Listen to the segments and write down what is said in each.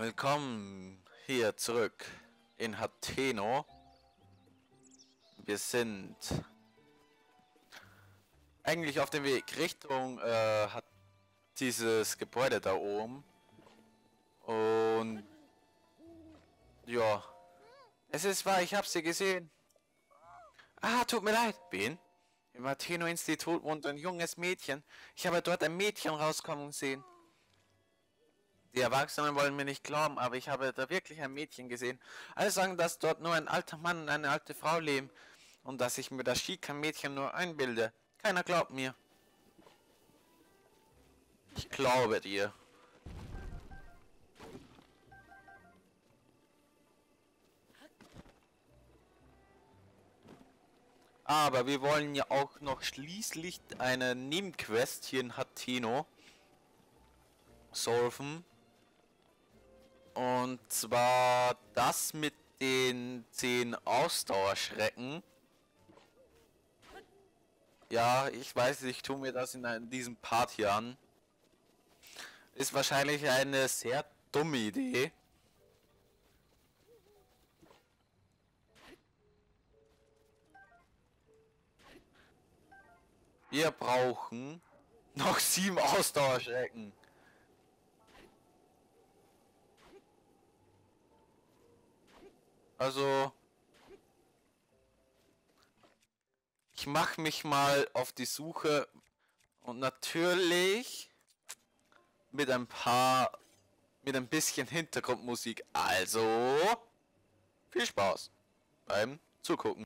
Willkommen hier zurück in Hateno. Wir sind eigentlich auf dem Weg Richtung äh, hat dieses Gebäude da oben. Und ja, es ist wahr, ich habe sie gesehen. Ah, tut mir leid. Wen? Im Hateno-Institut wohnt ein junges Mädchen. Ich habe dort ein Mädchen rauskommen sehen. Die Erwachsenen wollen mir nicht glauben, aber ich habe da wirklich ein Mädchen gesehen. Alle sagen, dass dort nur ein alter Mann und eine alte Frau leben und dass ich mir das schicke Mädchen nur einbilde. Keiner glaubt mir. Ich glaube dir. Aber wir wollen ja auch noch schließlich eine Nebenquest hier in Hateno solven. Und zwar das mit den 10 Ausdauerschrecken. Ja, ich weiß, ich tue mir das in, diesem Part hier an. Ist wahrscheinlich eine sehr dumme Idee. Wir brauchen noch sieben Ausdauerschrecken. Also ich mache mich mal auf die Suche und natürlich mit ein paar mit ein bisschen Hintergrundmusik. Also viel Spaß beim Zugucken.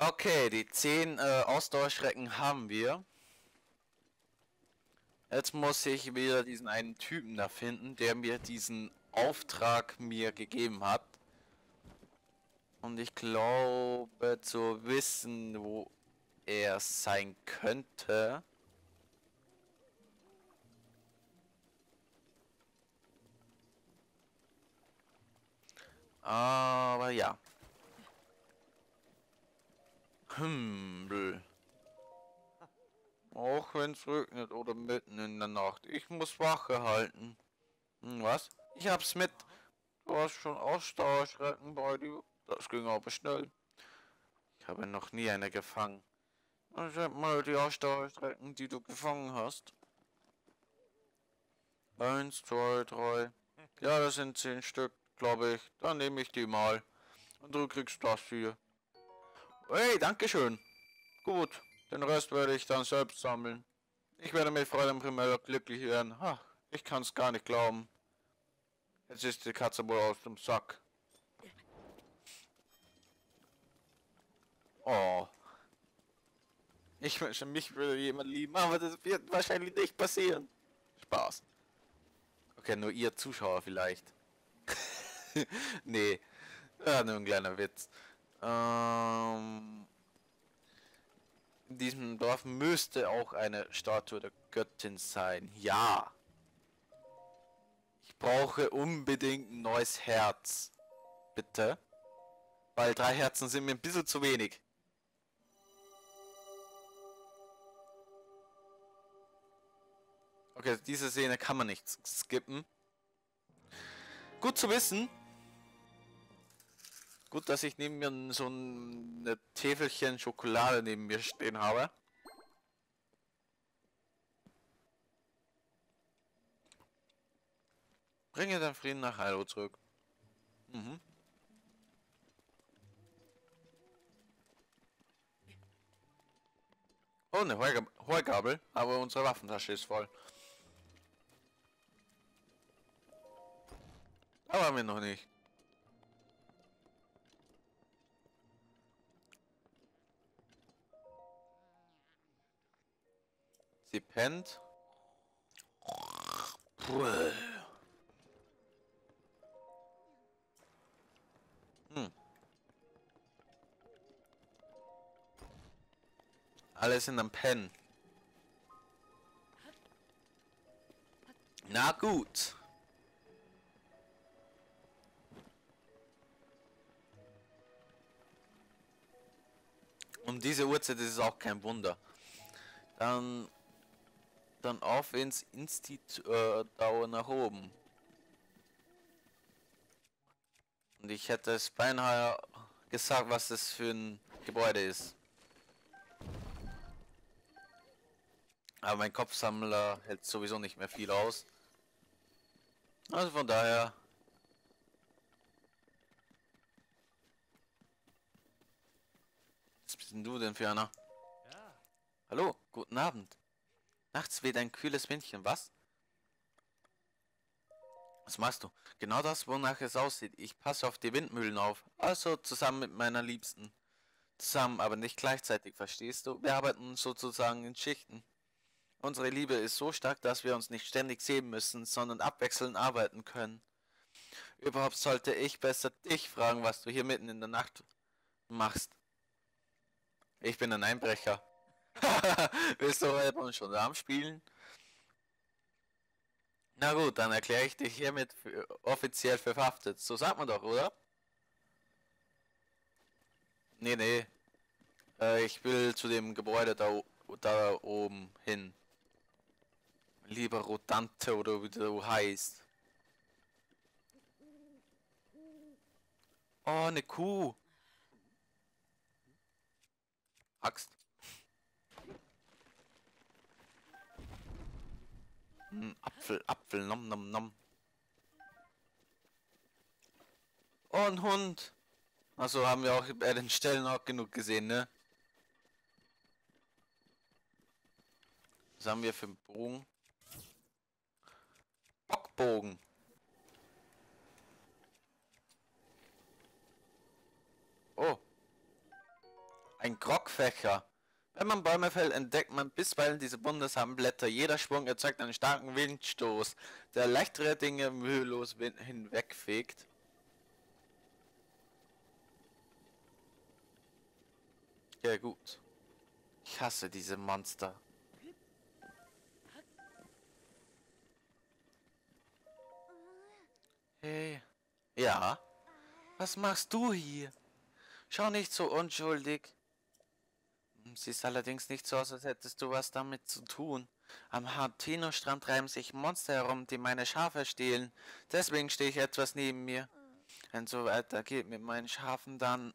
Okay, die 10 äh, Ausdauerschrecken haben wir. Jetzt muss ich wieder diesen einen Typen da finden, der mir diesen Auftrag mir gegeben hat. Und ich glaube zu wissen, wo er sein könnte. Aber ja. Himmel. Auch wenn es regnet oder mitten in der Nacht. Ich muss Wache halten. Hm, was? Ich hab's mit. Du hast schon Ausdauerschrecken bei dir. Das ging aber schnell. Ich habe noch nie eine gefangen. Sag mal die Ausdauerstrecken, die du gefangen hast. Eins, zwei, drei. Ja, das sind zehn Stück, glaube ich. Dann nehme ich die mal. Und du kriegst das hier. Hey, Dankeschön. Gut, den Rest werde ich dann selbst sammeln. Ich werde mit Freude Primär glücklich werden. Ach, ich kann es gar nicht glauben. Jetzt ist die Katze wohl aus dem Sack. Oh. Ich wünsche, mich würde jemand lieben, aber das wird wahrscheinlich nicht passieren. Spaß. Okay, nur ihr Zuschauer vielleicht. nee. Ja, nur ein kleiner Witz. Ähm, in diesem Dorf müsste auch eine Statue der Göttin sein. Ja. Ich brauche unbedingt ein neues Herz. Bitte. Weil drei Herzen sind mir ein bisschen zu wenig. Okay, diese Szene kann man nicht skippen. Gut zu wissen. Gut, dass ich neben mir so ein Täfelchen Schokolade neben mir stehen habe. Bringe den Frieden nach Hyrule zurück. Mhm. Oh, eine Heugabel, aber unsere Waffentasche ist voll. Aber wir noch nicht. Sie pennt. Hm. Alle sind am Pennen. Na gut. Um diese Uhrzeit ist es auch kein Wunder. Dann, dann auf ins Institut äh, nach oben. Und ich hätte es beinahe gesagt, was das für ein Gebäude ist. Aber mein Kopfsammler hält sowieso nicht mehr viel aus. Also von daher bist denn du denn für einer? Ja. Hallo, guten Abend. Nachts weht ein kühles Windchen, was? Was machst du? Genau das, wonach es aussieht. Ich passe auf die Windmühlen auf. Also zusammen mit meiner Liebsten. Zusammen, aber nicht gleichzeitig, verstehst du? Wir arbeiten sozusagen in Schichten. Unsere Liebe ist so stark, dass wir uns nicht ständig sehen müssen, sondern abwechselnd arbeiten können. Überhaupt sollte ich besser dich fragen, was du hier mitten in der Nacht machst. Ich bin ein Einbrecher. Willst du heute schon Arm spielen? Na gut, dann erkläre ich dich hiermit für, offiziell verhaftet. So sagt man doch, oder? Nee, nee. Äh, ich will zu dem Gebäude da, da oben hin. Lieber Rodante oder wie du heißt. Oh, eine Kuh. Axt. Hm, Apfel, Apfel, nom nom nom. Oh, ein Hund. Also haben wir auch bei den Stellen auch genug gesehen, ne? Was haben wir für einen Bogen? Bockbogen. Oh. Ein Grogfächer. Wenn man Bäume fällt, entdeckt man bisweilen diese wundersamen Blätter. Jeder Schwung erzeugt einen starken Windstoß, der leichtere Dinge mühelos hinwegfegt. Ja gut. Ich hasse diese Monster. Hey. Ja. Was machst du hier? Schau nicht so unschuldig. Siehst allerdings nicht so aus, als hättest du was damit zu tun. Am Hartino-Strand treiben sich Monster herum, die meine Schafe stehlen. Deswegen stehe ich etwas neben mir. Wenn so weitergeht mit meinen Schafen, dann...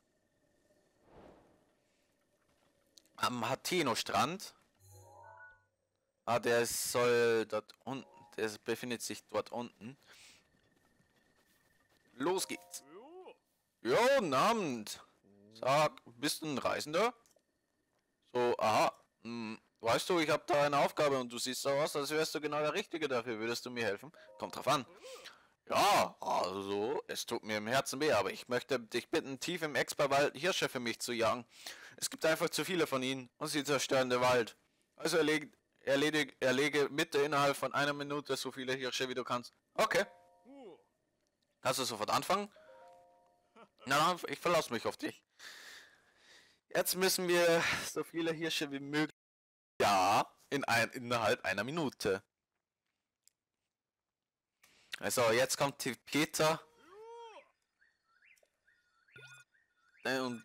Am Hartino-Strand. Ah, der soll dort unten... Der befindet sich dort unten. Los geht's. Jo, Abend. Sag, bist du ein Reisender? So, aha. Hm, weißt du, ich habe da eine Aufgabe und du siehst so aus, als wärst du genau der Richtige dafür. Würdest du mir helfen? Kommt drauf an. Ja, also, es tut mir im Herzen weh, aber ich möchte dich bitten, tief im Experwald Hirsche für mich zu jagen. Es gibt einfach zu viele von ihnen und sie zerstören den Wald. Also erleg, erledig, erlege bitte innerhalb von einer Minute so viele Hirsche, wie du kannst. Okay. Kannst du sofort anfangen? Na, ich verlasse mich auf dich. Jetzt müssen wir so viele Hirsche wie möglich. Ja, in ein, innerhalb einer Minute. Also, jetzt kommt die Peter. Äh, Und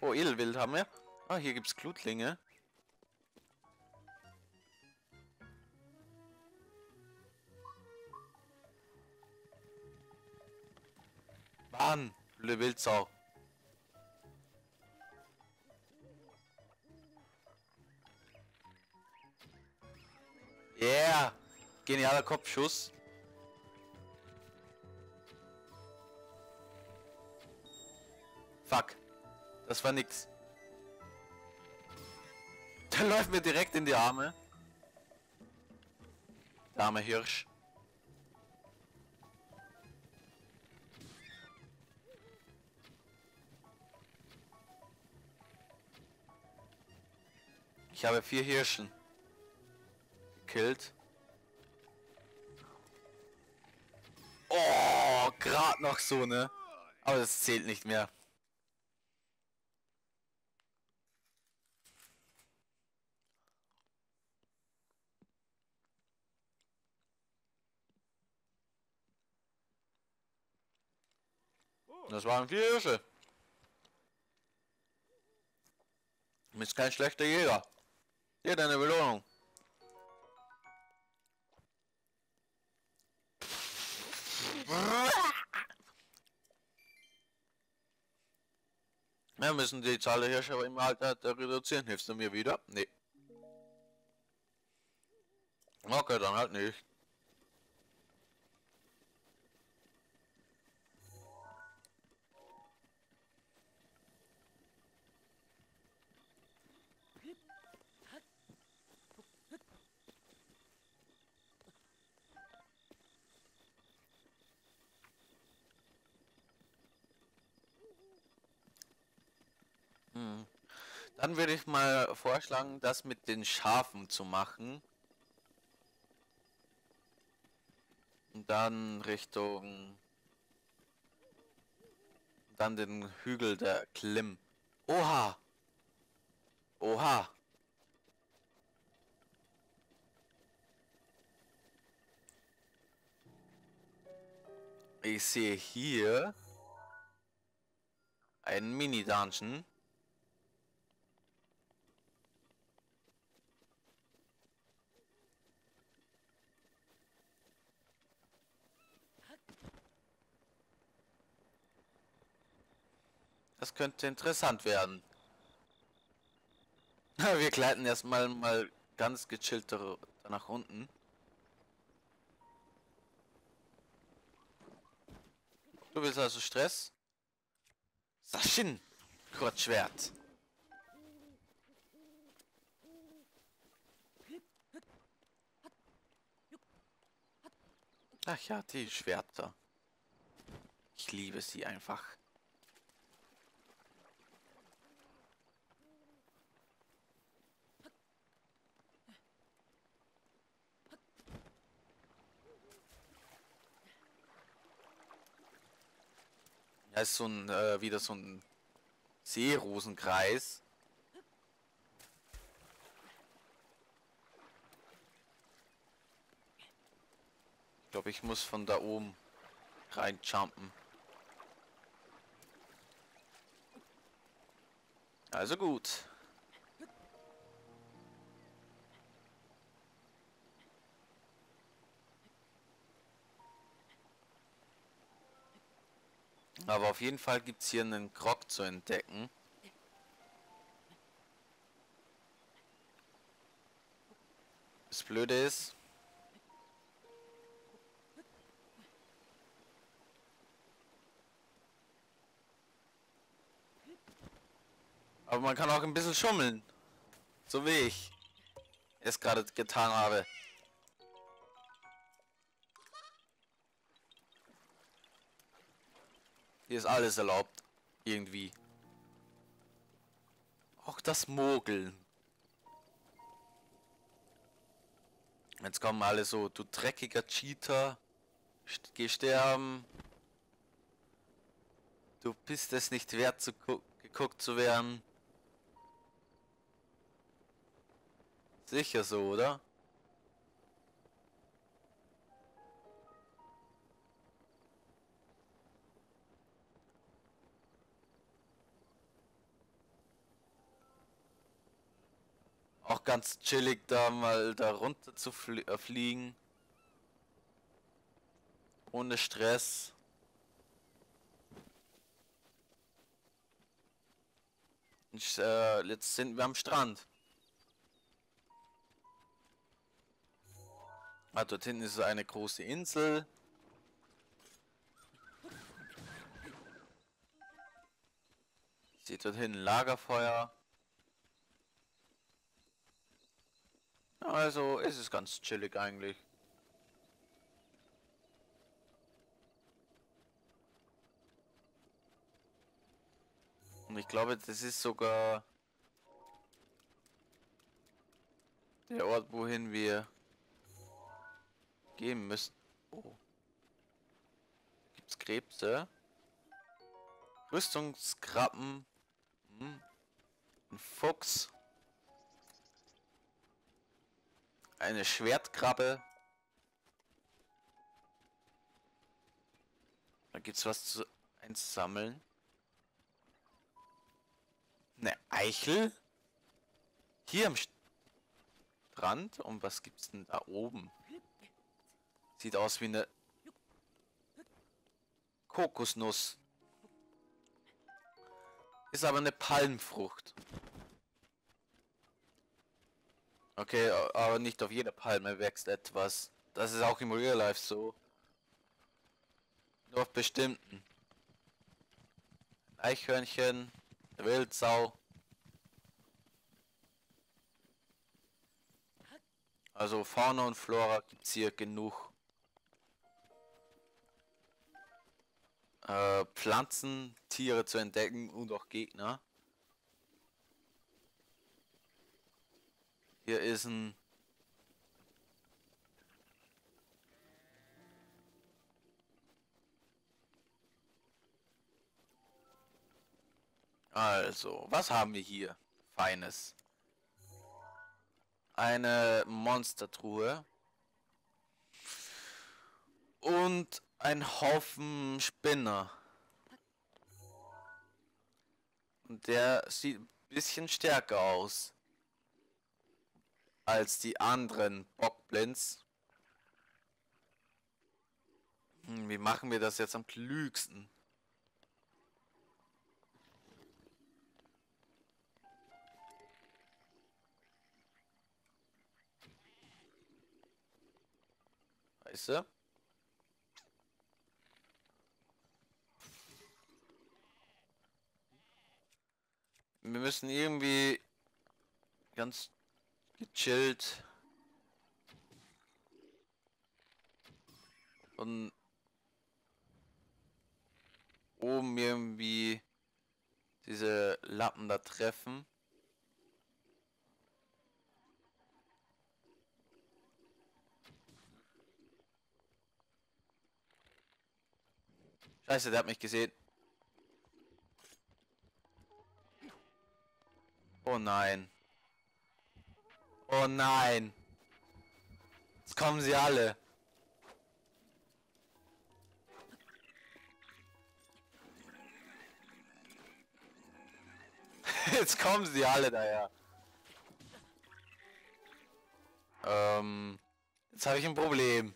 Oh, Edelwild haben wir. Ah, hier gibt's Glutlinge. Mann, blöde Wildsau. Yeah! Genialer Kopfschuss. Fuck. Das war nix. Der läuft mir direkt in die Arme. Der arme Hirsch. Ich habe vier Hirschen. Killt. Oh, gerade noch so, ne? Aber das zählt nicht mehr. Das waren vier Hirsche. Du bist kein schlechter Jäger. Hier deine Belohnung. Wir müssen die Zahl der Hirsche aber im Alter reduzieren. Hilfst du mir wieder? Nee. Okay, dann halt nicht. Hm. Dann würde ich mal vorschlagen, das mit den Schafen zu machen. Und dann Richtung... Dann den Hügel der Klimm. Oha! Oha! Ich sehe hier einen Mini-Dungeon. Das könnte interessant werden. Wir gleiten erstmal mal ganz gechillt nach unten. Du willst also Stress? Sashin! Kurzschwert. Ach ja, die Schwerter. Ich liebe sie einfach. Ja, ist so ein, äh, wieder so ein Seerosenkreis. Ich glaube, ich muss von da oben reinjumpen. Also gut. Aber auf jeden Fall gibt es hier einen Krog zu entdecken. Das Blöde ist, Aber man kann auch ein bisschen schummeln. So wie ich es gerade getan habe. Hier ist alles erlaubt. Irgendwie. Auch das Mogeln. Jetzt kommen alle so, du dreckiger Cheater. Geh sterben. Du bist es nicht wert, zu geguckt zu werden. Sicher so, oder? Auch ganz chillig da mal da runter zu flie äh, fliegen. Ohne Stress. Und, äh, jetzt sind wir am Strand. Ah, dort hinten ist eine große Insel. Ich sehe dort hinten Lagerfeuer. Also ist es ganz chillig eigentlich. Und ich glaube, das ist sogar der Ort, wohin wir gehen müssen. Oh. Gibt's Krebse? Rüstungskrabben. Hm. Ein Fuchs. Eine Schwertkrabbe. Da gibt's was zu einsammeln. Eine Eichel? Hier am Strand? Und was gibt's denn da oben? Sieht aus wie eine Kokosnuss. Ist aber eine Palmfrucht. Okay, aber nicht auf jeder Palme wächst etwas. Das ist auch im Real Life so. Nur auf bestimmten. Eichhörnchen, Wildsau. Also Fauna und Flora gibt's hier genug. äh, Pflanzen, Tiere zu entdecken und auch Gegner. Hier ist ein Also, was haben wir hier? Feines. Eine Monstertruhe. Und ein Haufen Spinner. Und der sieht ein bisschen stärker aus als die anderen Bockblins. Hm, wie machen wir das jetzt am klügsten? Weißt du? Wir müssen irgendwie ganz gechillt und oben irgendwie diese Lappen da treffen. Scheiße, der hat mich gesehen. Oh nein. Oh nein. Jetzt kommen sie alle. Jetzt kommen sie alle daher. Ähm, jetzt habe ich ein Problem.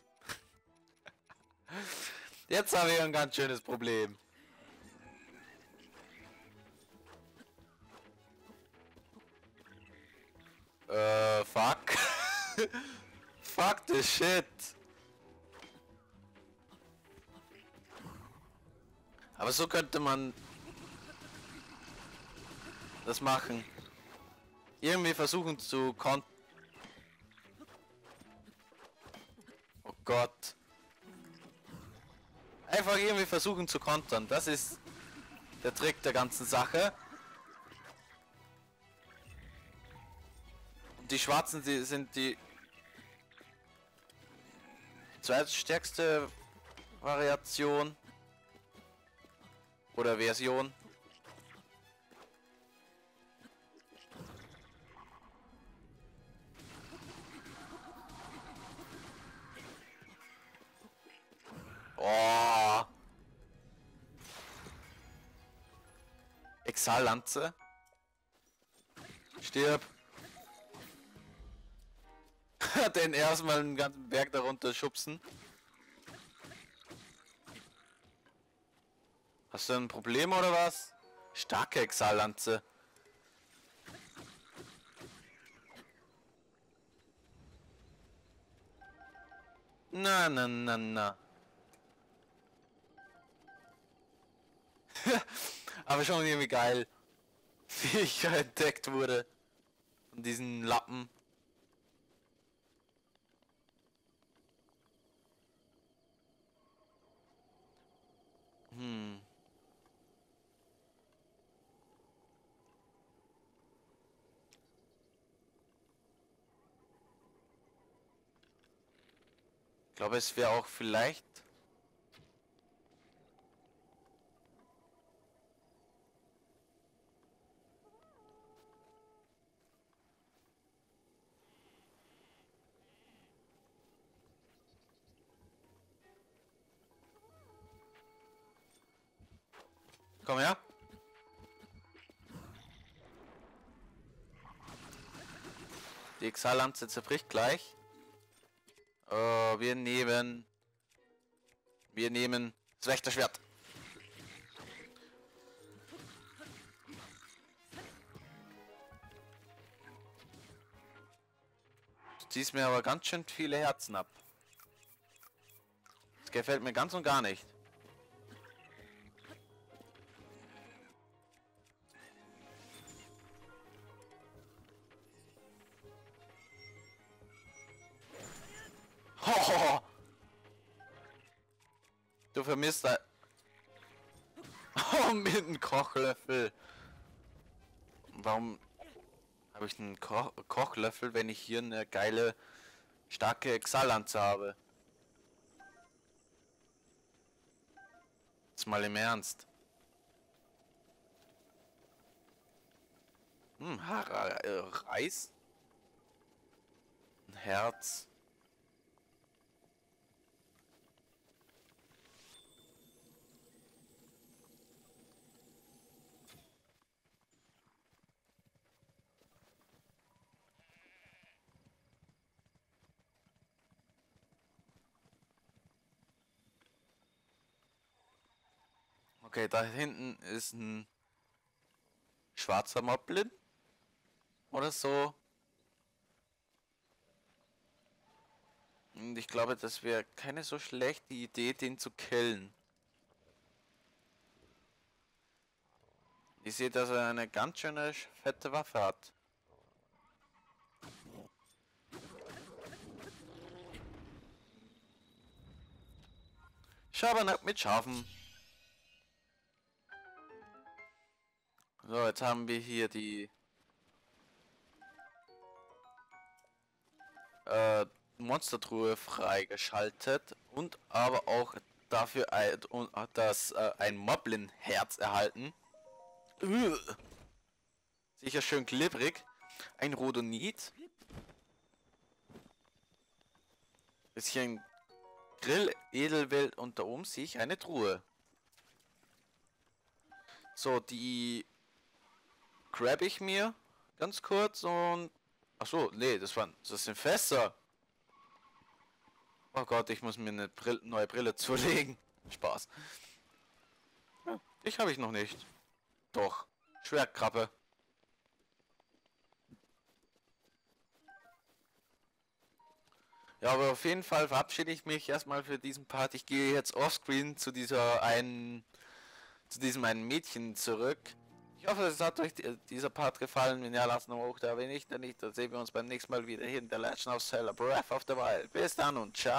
Jetzt habe ich ein ganz schönes Problem. Äh, fuck. fuck the shit. Aber so könnte man das machen. Irgendwie versuchen zu kon... Oh Gott. Einfach irgendwie versuchen zu kontern. Das ist der Trick der ganzen Sache. Die Schwarzen die sind die zweitstärkste Variation oder Version. Oh. Exallanze. Stirb. Den erstmal einen ganzen Berg darunter schubsen. Hast du ein Problem oder was? Starke Exallanze. Na, na, na, na. Aber schon irgendwie geil, wie ich entdeckt wurde. Von diesen Lappen. Hm. Ich glaube, es wäre auch vielleicht Komm her. Die Exallanze zerbricht gleich. Uh, wir nehmen... Wir nehmen das Wächterschwert. Du ziehst mir aber ganz schön viele Herzen ab. Das gefällt mir ganz und gar nicht. Vermisst. Oh, mit einem Kochlöffel. Warum habe ich einen Ko Kochlöffel, wenn ich hier eine geile, starke Exalanze habe? Jetzt mal im Ernst. Hm, äh, Reis? Ein Herz. Okay, da hinten ist ein schwarzer Moblin. Oder so. Und ich glaube, das wäre keine so schlechte Idee, den zu killen. Ich sehe, dass er eine ganz schöne fette Waffe hat. Schabernack mit Schafen. So, jetzt haben wir hier die äh, Monstertruhe freigeschaltet und aber auch dafür ein, das äh, ein Moblin-Herz erhalten. Uh, sicher schön glibberig. Ein Rodonit. Bisschen Grill, Edelwelt und da oben sehe ich eine Truhe. So, die grab ich mir ganz kurz und... Ach so, nee, das waren... Das sind Fässer. Oh Gott, ich muss mir eine Brill neue Brille zulegen. Spaß. Ja, ich habe ich noch nicht. Doch. Schwertkrabbe. Ja, aber auf jeden Fall verabschiede ich mich erstmal für diesen Part. Ich gehe jetzt offscreen zu dieser einen, zu diesem einen Mädchen zurück. Ich hoffe, es hat euch dieser Part gefallen. Wenn ja, lasst noch hoch da. Wenn nicht, dann nicht. Dann sehen wir uns beim nächsten Mal wieder hier in der Legend of Zelda Breath of the Wild. Bis dann und ciao.